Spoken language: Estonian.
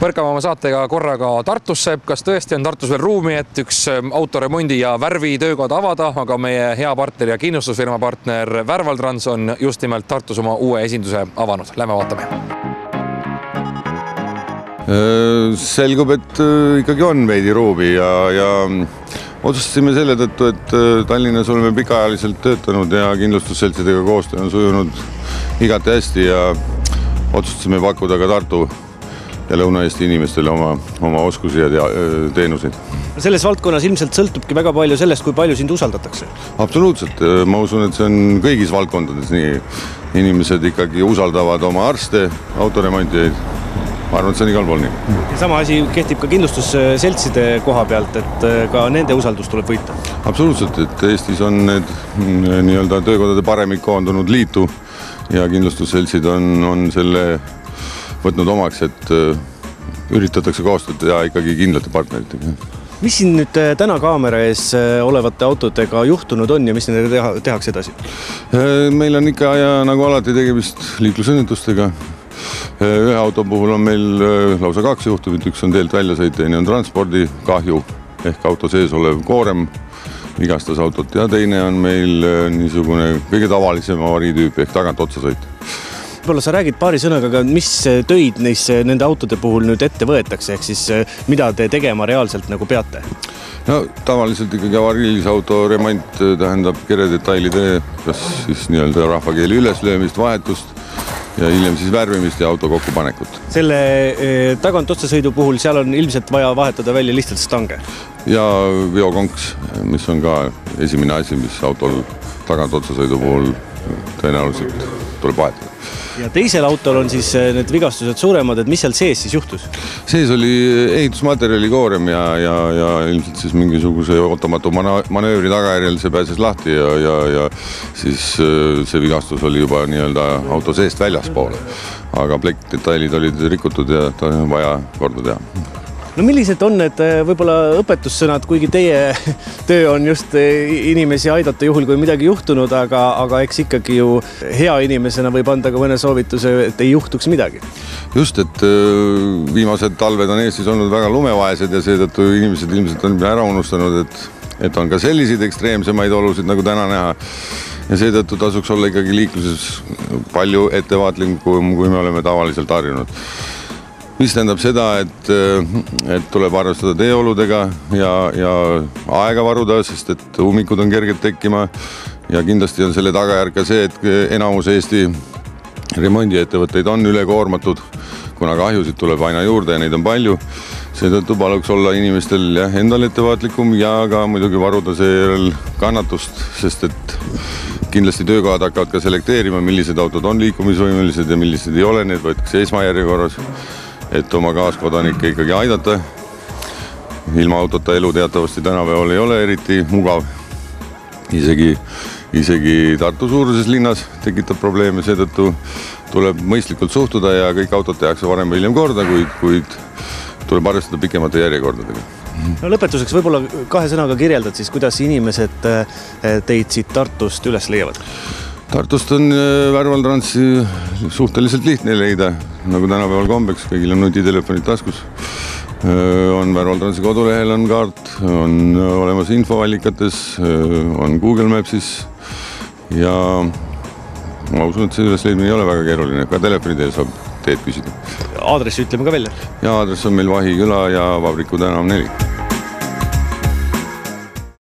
põrkame oma saatega korraga Tartusse, kas tõesti on Tartus veel ruumi, et üks ähm, autoremondi ja värvitöökoda avada, aga meie hea partner ja kindlustusfirma partner Värvaltrans on just nimelt Tartus oma uue esinduse avanud. Lähme vaatame. Äh, selgub, et äh, ikkagi on veidi ruumi ja, ja otsustasime selle tõttu, et äh, Tallinnas oleme pikaajaliselt töötanud ja kindlustusseltsidega koostöö on sujunud igati hästi ja otsustasime pakkuda ka Tartu ja Lõuna-Eesti inimestele oma, oma oskusi ja teenuseid. selles valdkonnas ilmselt sõltubki väga palju sellest, kui palju sind usaldatakse. absoluutselt, ma usun, et see on kõigis valdkondades nii. inimesed ikkagi usaldavad oma arste, autoremontijaid ma arvan, et see on igal pool nii. sama asi kehtib ka kindlustusseltside koha pealt, et äh, ka nende usaldus tuleb võita. absoluutselt, et Eestis on need mm, nii-öelda töökodade paremik koondunud liitu ja kindlustusseltsid on, on selle võtnud omaks, et äh, üritatakse koostööd teha ikkagi kindlate partneritega mis siin nüüd äh, täna kaamera ees olevate autodega juhtunud on ja mis nendega teha, tehakse edasi? meil on ikka ja nagu alati tegemist liiklusõnnetustega. Ühe auto puhul on meil äh, lausa kaks juhtumit, üks on teelt väljasõit, teine on transpordikahju ehk auto sees olev koorem vigastas autot. Ja teine on meil äh, niisugune kõige tavalisem avariitüüp ehk tagant otsasõit võib-olla sa räägid paari sõnaga ka, mis töid neisse, nende autode puhul nüüd ette võetakse, ehk siis äh, mida te tegema reaalselt nagu peate? no tavaliselt ikkagi avariilise auto remont tähendab keredetailide, kas siis nii-öelda rahvakeeli üleslöömist, vahetust ja hiljem siis värvimist ja auto kokkupanekut. selle eh, tagant otsesõidu puhul, seal on ilmselt vaja vahetada välja lihtsalt stange? ja veokonks, mis on ka esimene asi, mis autol tagant otsesõidu puhul tõenäoliselt tuleb vahetada ja teisel autol on siis eh, need vigastused suuremad, et mis seal sees siis juhtus? sees oli ehitusmaterjali koorem ja, ja, ja ilmselt siis mingisuguse ootamatu manöövri tagajärjel see pääses lahti ja, ja, ja siis eh, see vigastus oli juba nii-öelda auto seest väljaspool. aga plekkdetailid olid rikutud ja vaja korda teha no millised on need eh, võib-olla õpetussõnad, kuigi teie töö on just eh, inimesi aidata juhul, kui midagi juhtunud, aga, aga eks ikkagi ju hea inimesena võib anda ka mõne soovituse, et ei juhtuks midagi. just, et eh, viimased talved on Eestis olnud väga lumevaesed ja seetõttu inimesed ilmselt on ära unustanud, et, et on ka selliseid ekstreemsemaid olusid nagu täna näha ja seetõttu tasuks olla ikkagi liikluses palju ettevaatlikum, kui me oleme tavaliselt harjunud mis tähendab seda, et, eh, et tuleb arvestada teeoludega ja, ja aega varuda, sest et ummikud on kerged tekkima. ja kindlasti on selle tagajärg ka see, et enamus Eesti remondiettevõtteid on ülekoormatud, kuna kahjusid tuleb aina juurde ja neid on palju. seetõttu paluks olla inimestel jah, endal ettevaatlikum ja ka muidugi varuda seejärel kannatust, sest et kindlasti töökohad hakkavad ka selekteerima, millised autod on liikumisvõimelised ja millised ei ole, need võetakse esmajärjekorras et oma kaaskodanikke ikkagi aidata. ilma autota elu teatavasti tänapäeval ei ole eriti mugav. isegi, isegi Tartu suuruses linnas tekitab probleeme, seetõttu tuleb mõistlikult suhtuda ja kõik autod tehakse varem või hiljem korda, kuid, kuid tuleb arvestada pikemate järjekordadega no lõpetuseks võib-olla kahe sõnaga kirjeldad siis, kuidas inimesed eh, teid siit Tartust üles leiavad? Tartust on äh, Värval Transi suhteliselt lihtne leida, nagu tänapäeval kombeks, kõigil on nutitelefonid taskus. On Värval Transi kodulehel on kaart, on olemas infoallikates, on Google Maps'is ja ma usun, et see ülesleidmine ei ole väga keeruline, ka telefoni teel saab teed küsida. aadressi ütleme ka välja. ja aadress on meil Vahi küla ja Vabriku tänav neli